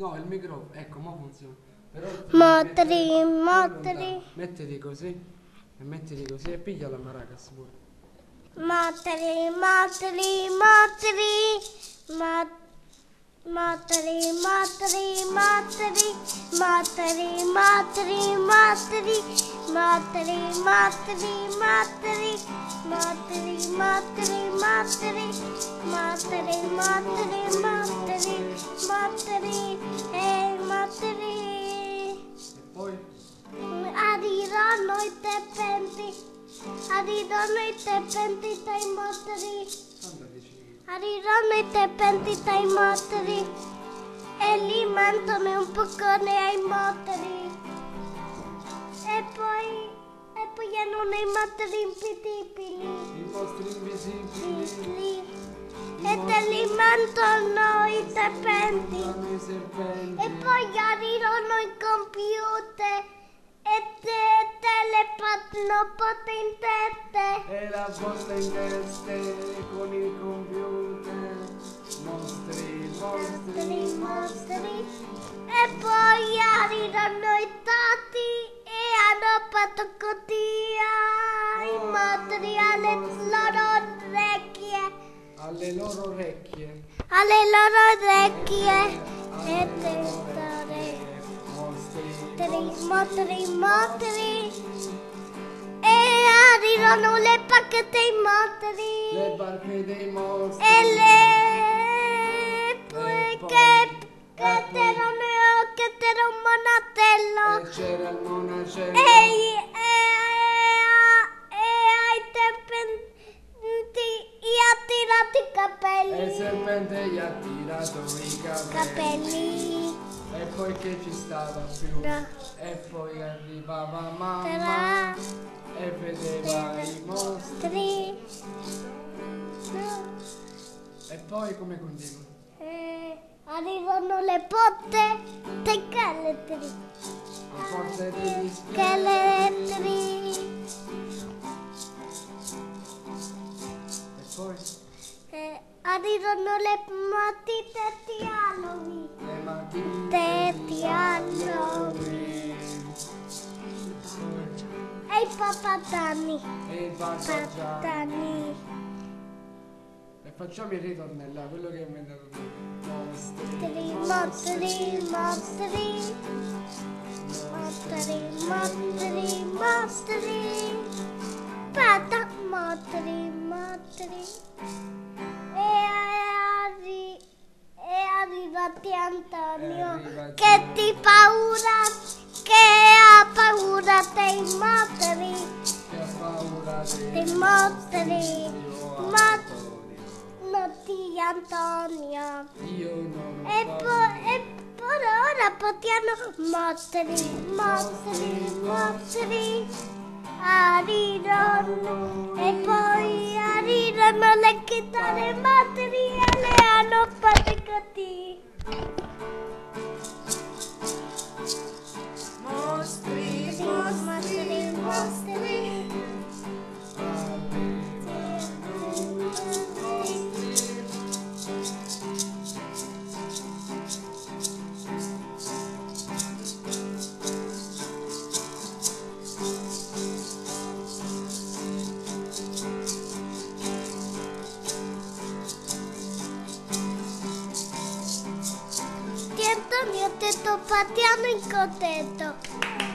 No, il microfono, ecco, mo funziona. Però Motri, motri. Mettiti così. E mettiti così e piglia la maracas pure. Matri, matri, matri, mat- matri, matri, matri, matri, matri, matri, matri, matri, matri, matri, matri, matri, matri, matri, matri, matri, eh, matri. E poi Arriveranno i tepenti, arriveranno i tepenti dai motri, quando dici arriveranno i tepenti dai motri e li mangiano un poccone ai motri. E poi, e poi hanno i motri impedibili, i mostri invisibili, e te li mangiano i sono i serpenti. E poi arrivano i computer. te telepathno potentette. E la botta in teste con il computer. Mostri, Mostri, mostri, mostri. E poi arrivano i tati e hanno fatto così ai mostri alle loro orecchie. alle loro orecchie. Alle loro orecchie. E testare. Mostri, motri, motri, motri. E arrivano le pacchette dei motri. le barche dei mostri. E le poi che che c'erano che c'era un monatello. E c'era il monacello. E, e, e, e ai serpenti gli ha tirato i E il capelli. serpente gli ha tirato i capelli. Capelli. E poi che ci stava più? No. E poi arrivava mamma Tra e vedeva i mostri. No. E poi come continua? Eh, arrivano le botte dei scheletri. A forza degli Scheletri. E poi Eh, arrivano le matite di Halloween tutte pianno Ehi papà Danni Ehi papà Danni E facciamo il ritornello, quello che hai inventato tu Mostri, mostri, mostri Mostri, mostri, mostri Pata, mostri, mostri Oh, arrivati Antonio, che ti paura, che ha paura dei motri, dei motri, Motti non Antonio. E, poi per ora potiamo motri, motri, motri, arrivano. E poi arrivano le chitarre materiali. Nati. mio tetto patiano in cotetto.